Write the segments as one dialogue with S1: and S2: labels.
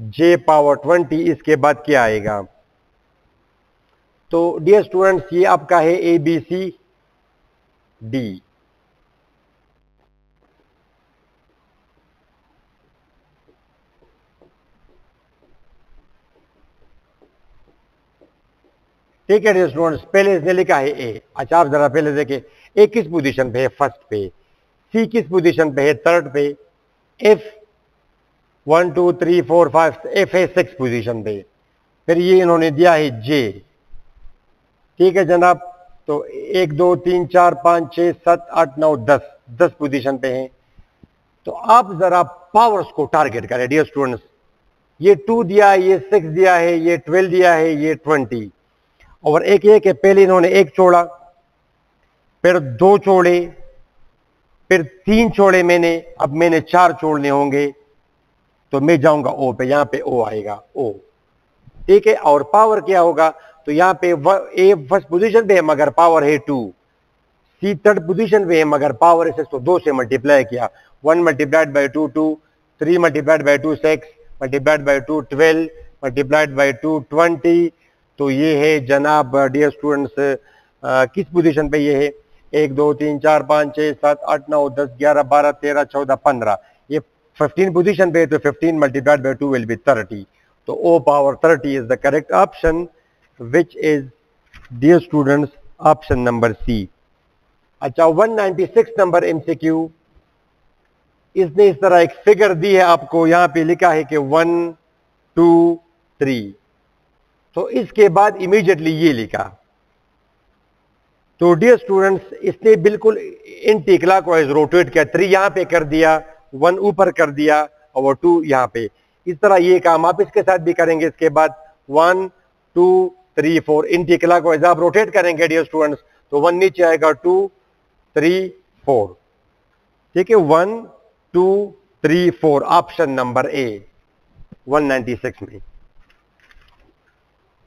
S1: جے power twenty اس کے بعد کیا آئے گا؟ تو ڈیئر اسٹوڈنٹس یہ آپ کا ہے اے بی سی ڈی ٹھیک ہے ڈیئر اسٹوڈنٹس پہلے اس نے لکھا ہے اے اچھا آپ ذرا پہلے دیکھیں. اے کس پوزیشن پہ ہے؟ فرسٹ پہ. سی کس پوزیشن پہ ہے؟ تھرڈ پہ. F one two three four five F A six position پہ پھر یہ انہوں نے دیا ہے جے ٹھیک ہے جناب؟ تو ایک، دو، تین، چار، پانچ، چھ، سات، آٹھ، نو، دس۔ دس پوزیشن پہ ہیں۔ تو آپ ذرا پاورز کو ٹارگٹ کریں ڈیئر اسٹوڈنٹس یہ ٹو دیا ہے، یہ سکس دیا ہے، یہ ٹویلو دیا ہے، یہ ٹوینٹی اور ایک ایک ہے، پہلے انہوں نے ایک چھوڑا، پھر دو چھوڑے، پھر تین چھوڑے میں نے، اب میں نے چار چھوڑنے ہوں گے۔ تو میں جاؤں گا او پہ، یہاں پہ او آئے گا او ٹھیک ہے اور پاور کیا ہوگا؟ تو یہاں پہ اے فرسٹ پوزیشن پہ ہے مگر پاور ہے ٹو سی تھرڈ پوزیشن پہ ہے مگر پاور اس کو دو سے ملٹیپلائی کیا۔ One multiplied by two two three multiplied by two six multiplied by two twelve multiplied by two twenty تو یہ ہے جناب ڈیئر اسٹوڈنٹس کس پوزیشن پہ یہ ہے؟ ایک، دو، تین، چار، پانچ، چھ، سات، آٹھ، نو، دس، گیارہ، بارہ، تیرہ، چودہ، پندرہ۔ یہ 15 position pe, to 15 multiplied by 2 will be 30. So O power 30 is the correct option, which is, dear students, option number C. اچھا 196 نمبر ایم سی کیو اس نے اس طرح ایک فگر دی ہے آپ کو یہاں پہ لکھا ہے کہ 1 2 3 تو اس کے بعد امیڈیٹلی یہ لکھا تو ڈیئر اسٹوڈنٹس اس نے بالکل ان ٹکلا کیا 3 یہاں پہ کر دیا ون اوپر کر دیا اور ٹو یہاں پہ۔ اس طرح یہ کام آپ اس کے ساتھ بھی کریں گے۔ اس کے بعد ون، ٹو، تھری، فور، ان ٹکلا کو ایز آپ روٹیٹ کریں گے ڈیئر اسٹوڈنٹس تو ون نیچے آئے گا، ٹو، تھری، فور۔ ٹھیک ہے، one, two, three, four, option number A. One ninety six میں۔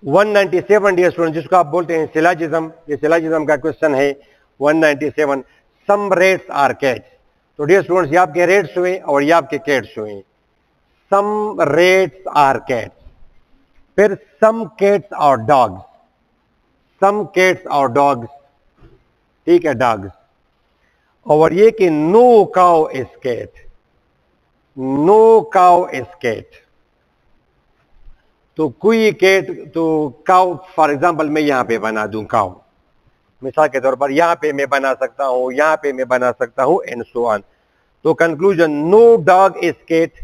S1: One ninety seven dear student جس کو آپ بولتے ہیں سلاجزم یہ سلاجزم کا کوشچن ہے۔ One ninety seven, some rats are cats تو ڈیئر اسٹوڈنٹس یہ آپ کے ریٹس ہوئے اور یہ آپ کے کیٹس ہوئے۔ Some rats are cats. پھر سم کیٹس اور ڈاگس سم کیٹس اور ڈاگس ٹھیک ہے ڈاگس اور یہ کہ نو کاؤ از کیٹ۔ نو کاؤ از کیٹ۔ تو کوئی کیٹ، تو کاؤ، فار ایگزامپل میں یہاں پہ بنا دوں کاؤ۔ مثال کے طور پر یہاں پہ میں بنا سکتا ہوں، یہاں پہ میں بنا سکتا ہوں اینڈ سو آن تو conclusion no dog is cat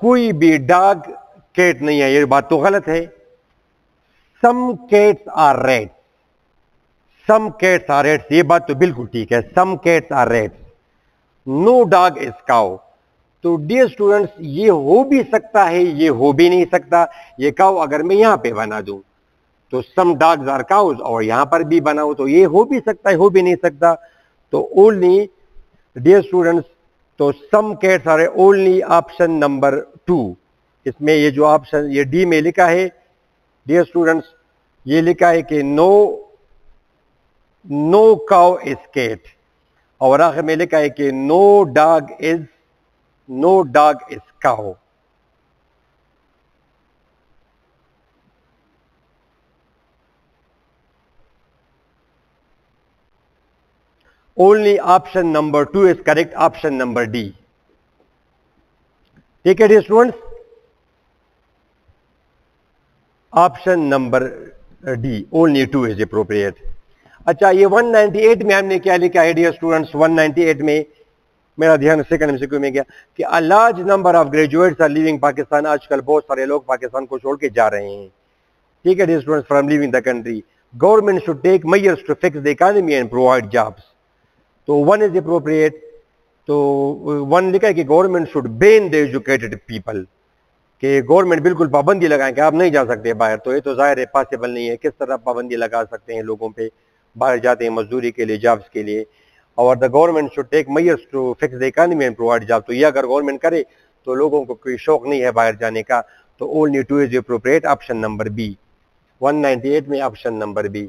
S1: کوئی بھی ڈاگ کیٹ نہیں ہے، یہ بات تو غلط ہے۔ Some cats are red some cats are reds یہ بات تو بالکل ٹھیک ہے۔ Some cats are red no dog is cow تو ڈیئر اسٹوڈنٹس یہ ہو بھی سکتا ہے، یہ ہو بھی نہیں سکتا۔ یہ کاؤ اگر میں یہاں پہ بنا دوں۔ تو سم ڈاگز آر کاؤز اور یہاں پر بھی بنا ہو تو یہ ہو بھی سکتا ہے، ہو بھی نہیں سکتا۔ تو اونلی ڈیئر اسٹوڈنٹس تو some cats are only option number two اس میں یہ جو آپشن یہ ڈی میں لکھا ہے۔ ڈیئر اسٹوڈنٹس یہ لکھا ہے کہ نو نو کاؤ از کیٹ اور آخر میں لکھا ہے کہ no dog is no dog is cow only option number 2 is correct option number D. Take it dear students. Option number D only 2 is appropriate. اچھا یہ 198 میں ہم نے کیا لکھا ہے اسٹوڈنٹس 198 میں میرا دھیان سیکنڈ ایم میں گیا کہ large number of graduates are leaving Pakistan آج کل بہت سارے لوگ پاکستان کو چھوڑ کے جا رہے ہیں ٹھیک ہے dear students from leaving the country government should take measures to fix the economy and provide jobs تو ون از اپروپریٹ تو ون لکھا ہے کہ government should ban the educated people کہ گورنمنٹ بالکل پابندی لگائیں کہ آپ نہیں جا سکتے باہر. تو یہ تو ظاہر ہے پاسبل نہیں ہے. کس طرح پابندی لگا سکتے ہیں لوگوں پہ؟ باہر جاتے ہیں مزدوری کے لیے جابس کے لیے. اور the government should take measures to fix the economy and provide job تو یہ اگر گورنمنٹ کرے تو لوگوں کو کوئی شوق نہیں ہے باہر جانے کا. تو only two is appropriate option number B 198 میں option number B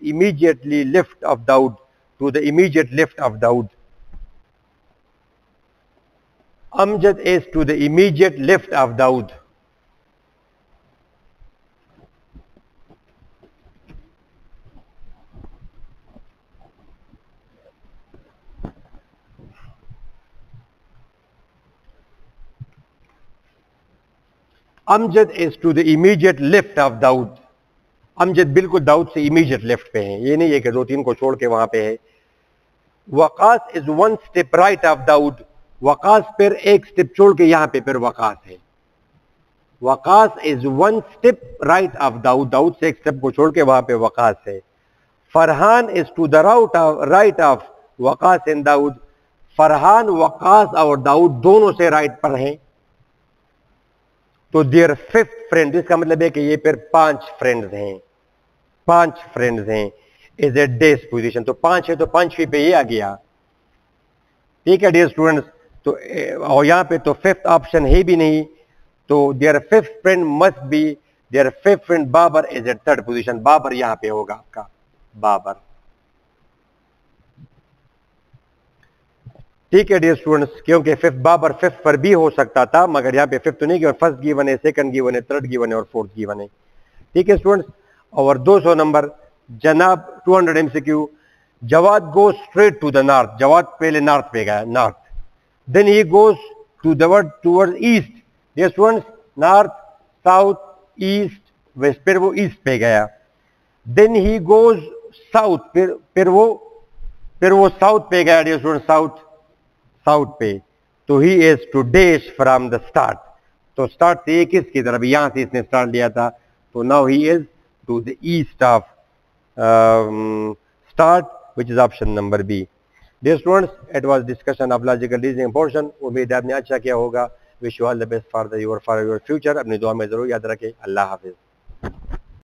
S1: immediately lift of Daud to the immediate lift of Daud. Amjad is to the immediate lift of Daud. Amjad is to the immediate lift of Daud Amjad بالکل داؤد سے immediate lift پہ ہیں۔ یہ نہیں ہے کہ دو تین کو چھوڑ کے وہاں پہ ہے Waqas is one step right of Daud Waqas پھر ایک سٹیپ چھوڑ کے یہاں پہ پھر وقاص ہے۔ Waqas is one step right of Daud Daud سے ایک سٹیپ کو چھوڑ کے وہاں پہ وقاص ہے۔ Farhan is to the right right of Waqas and Daud Farhan, Waqas اور داؤد دونوں سے رائٹ پر ہیں۔ تو دیئر ففتھ فرینڈ اس کا مطلب ہے کہ یہ پھر پانچ فرینڈز ہیں۔ پانچ فرینڈز ہیں۔ از اے ڈیس پوزیشن تو پانچ ہے تو پانچویں پہ یہ آ گیا۔ ٹھیک ہے ڈیئر اسٹوڈنٹس، تو اور یہاں پہ تو ففتھ آپشن ہے بھی نہیں۔ تو there fifth friend must be there fifth friend Babar is a third position Babar یہاں پہ ہوگا آپ کا۔ بابر۔ ٹھیک ہے ڈیئر اسٹوڈنٹس کیونکہ ففتھ بابر ففتھ پر بھی ہو سکتا تھا، مگر یہاں پہ ففتھ نہیں کہ فرسٹ گیون ہے سیکنڈ گیون ہے تھرڈ گیون ہے اور فورتھ گیون ہے ٹھیک ہے اسٹوڈنٹس اور دو سو نمبر، جناب two hundred M C Q Jawad go straight to the north Jawad پہلے نارتھ پہ گیا north then he goes to the ward to east dear students north south east west پھر وہ ایسٹ پہ گیا۔ دین ہی گوز ساؤتھ پھر پھر وہ پھر وہ ساؤتھ پہ گیا۔ ڈیئر اسٹوڈنٹ ساؤتھ ساؤتھ پہ، تو he is to dash from the start تو اسٹارٹ سے کس کی طرف، یہاں سے اس نے اسٹارٹ لیا تھا۔ تو now he is to the east of start which is option number B. Dear students it was discussion of logical reasoning portion امید ہے آپ نے اچھا کیا ہوگا۔ Wish you all the best for the your for your future اپنی دعا میں ضرور یاد رکھیں۔ اللہ حافظ۔